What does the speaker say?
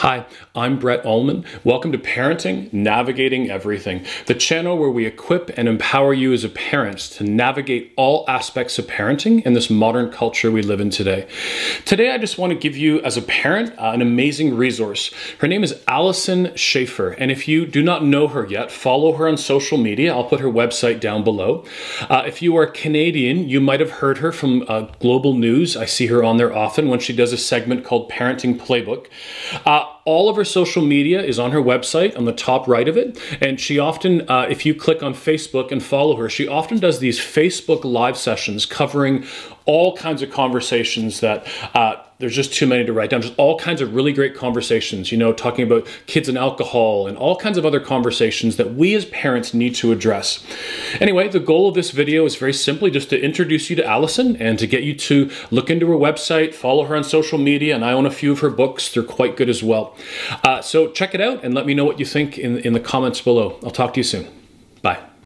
Hi, I'm Brett Ullman. Welcome to Parenting Navigating Everything, the channel where we equip and empower you as a parent to navigate all aspects of parenting in this modern culture we live in today. Today, I just want to give you, as a parent, uh, an amazing resource. Her name is Alyson Schafer, and if you do not know her yet, follow her on social media. I'll put her website down below. Uh, if you are Canadian, you might have heard her from uh, Global News. I see her on there often when she does a segment called Parenting Playbook. Uh, all of her social media is on her website on the top right of it. And she often, uh, if you click on Facebook and follow her, she often does these Facebook live sessions covering all kinds of conversations that uh, there's just too many to write down. Just all kinds of really great conversations, you know, talking about kids and alcohol and all kinds of other conversations that we as parents need to address. Anyway, the goal of this video is very simply just to introduce you to Alyson and to get you to look into her website, follow her on social media, and I own a few of her books. They're quite good as well. Uh, so check it out and let me know what you think in, in the comments below. I'll talk to you soon. Bye.